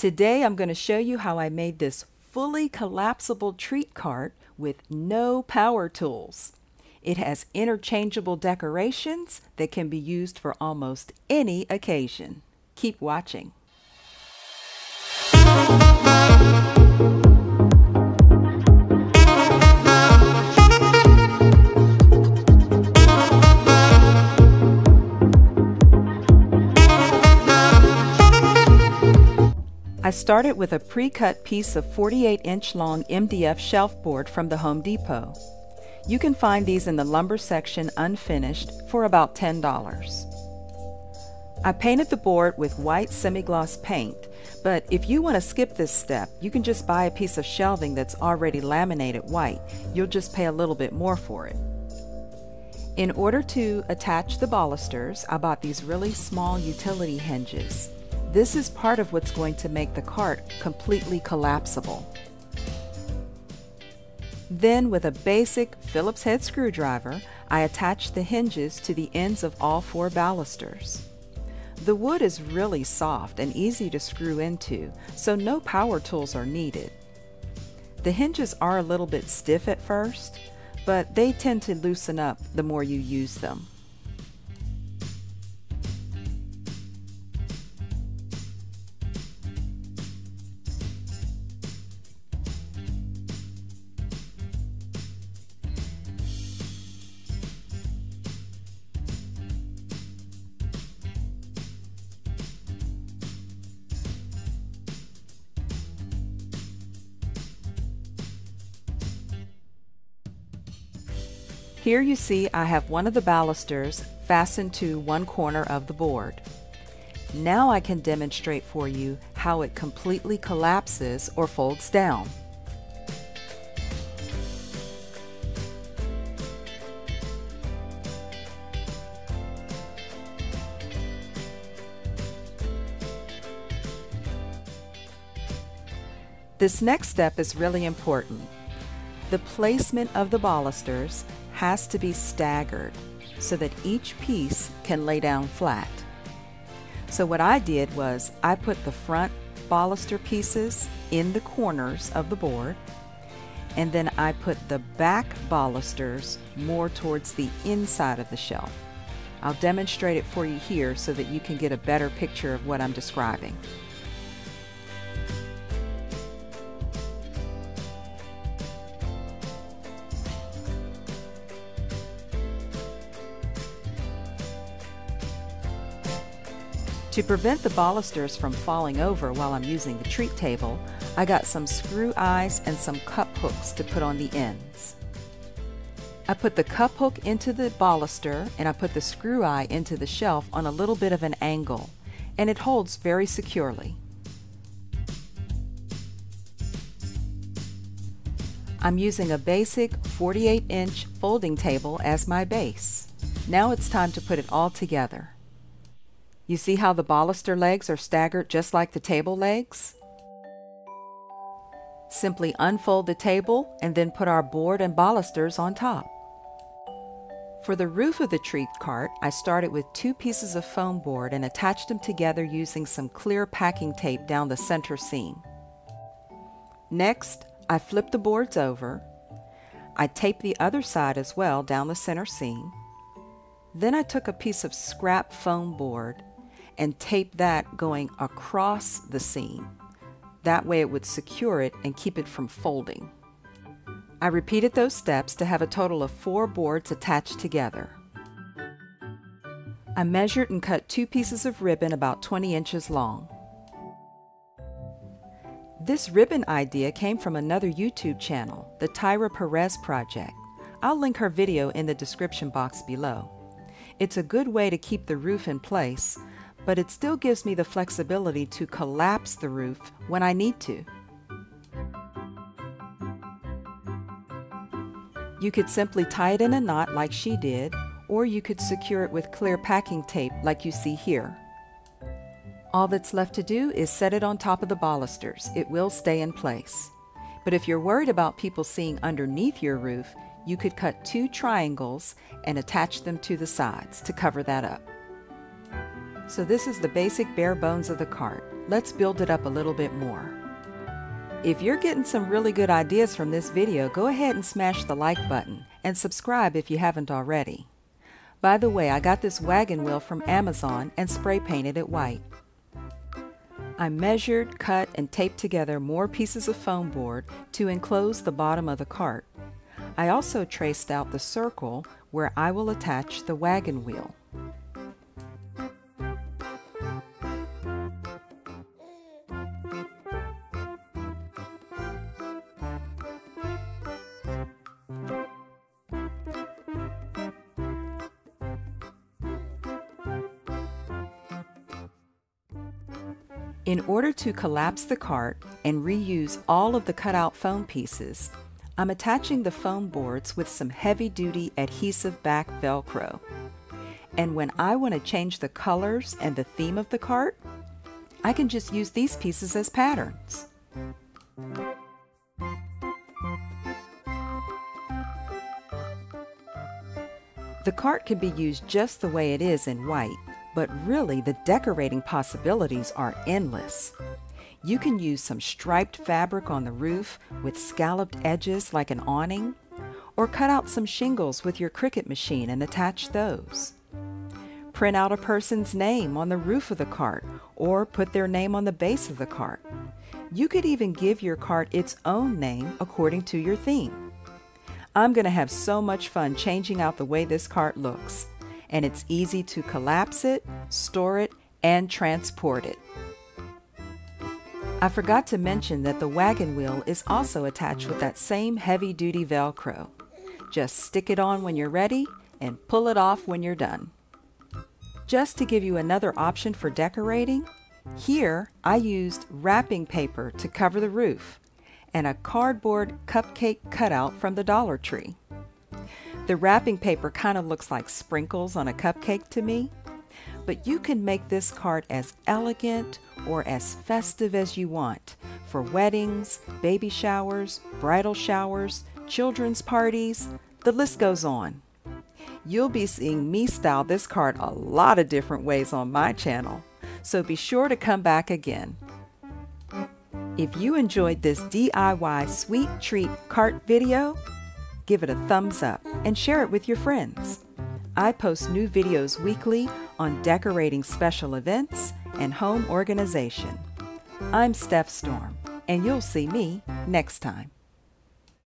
Today I'm going to show you how I made this fully collapsible treat cart with no power tools. It has interchangeable decorations that can be used for almost any occasion. Keep watching. I started with a pre-cut piece of 48 inch long MDF shelf board from the Home Depot. You can find these in the lumber section unfinished for about $10. I painted the board with white semi-gloss paint, but if you want to skip this step, you can just buy a piece of shelving that's already laminated white. You'll just pay a little bit more for it. In order to attach the balusters, I bought these really small utility hinges. This is part of what's going to make the cart completely collapsible. Then with a basic Phillips head screwdriver, I attach the hinges to the ends of all four balusters. The wood is really soft and easy to screw into, so no power tools are needed. The hinges are a little bit stiff at first, but they tend to loosen up the more you use them. Here you see I have one of the balusters fastened to one corner of the board. Now I can demonstrate for you how it completely collapses or folds down. This next step is really important. The placement of the balusters has to be staggered so that each piece can lay down flat. So what I did was I put the front baluster pieces in the corners of the board and then I put the back balusters more towards the inside of the shelf. I'll demonstrate it for you here so that you can get a better picture of what I'm describing. To prevent the balusters from falling over while I'm using the treat table, I got some screw eyes and some cup hooks to put on the ends. I put the cup hook into the baluster and I put the screw eye into the shelf on a little bit of an angle, and it holds very securely. I'm using a basic 48 inch folding table as my base. Now it's time to put it all together. You see how the baluster legs are staggered just like the table legs? Simply unfold the table and then put our board and balusters on top. For the roof of the treat cart, I started with two pieces of foam board and attached them together using some clear packing tape down the center seam. Next, I flipped the boards over. I taped the other side as well down the center seam. Then I took a piece of scrap foam board and tape that going across the seam. That way it would secure it and keep it from folding. I repeated those steps to have a total of four boards attached together. I measured and cut two pieces of ribbon about 20 inches long. This ribbon idea came from another YouTube channel, the Tayra Perez Project. I'll link her video in the description box below. It's a good way to keep the roof in place but it still gives me the flexibility to collapse the roof when I need to. You could simply tie it in a knot like she did, or you could secure it with clear packing tape like you see here. All that's left to do is set it on top of the balusters. It will stay in place. But if you're worried about people seeing underneath your roof, you could cut two triangles and attach them to the sides to cover that up. So this is the basic bare bones of the cart. let's build it up a little bit more. If you're getting some really good ideas from this video, go ahead and smash the like button and subscribe if you haven't already. By the way, I got this wagon wheel from Amazon and spray painted it white. I measured, cut, and taped together more pieces of foam board to enclose the bottom of the cart. I also traced out the circle where I will attach the wagon wheel. In order to collapse the cart and reuse all of the cutout foam pieces, I'm attaching the foam boards with some heavy-duty adhesive back Velcro. And when I want to change the colors and the theme of the cart, I can just use these pieces as patterns. The cart can be used just the way it is in white, but really, the decorating possibilities are endless. You can use some striped fabric on the roof with scalloped edges like an awning, or cut out some shingles with your Cricut machine and attach those. Print out a person's name on the roof of the cart or put their name on the base of the cart. You could even give your cart its own name according to your theme. I'm going to have so much fun changing out the way this cart looks and it's easy to collapse it, store it, and transport it. I forgot to mention that the wagon wheel is also attached with that same heavy duty Velcro. Just stick it on when you're ready and pull it off when you're done. Just to give you another option for decorating, here I used wrapping paper to cover the roof and a cardboard cupcake cutout from the Dollar Tree. The wrapping paper kind of looks like sprinkles on a cupcake to me, but you can make this card as elegant or as festive as you want for weddings, baby showers, bridal showers, children's parties, the list goes on. You'll be seeing me style this card a lot of different ways on my channel, so be sure to come back again. If you enjoyed this DIY sweet treat cart video, give it a thumbs up, and share it with your friends. I post new videos weekly on decorating special events and home organization. I'm Steph Storm, and you'll see me next time.